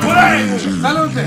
Por aí! Salute!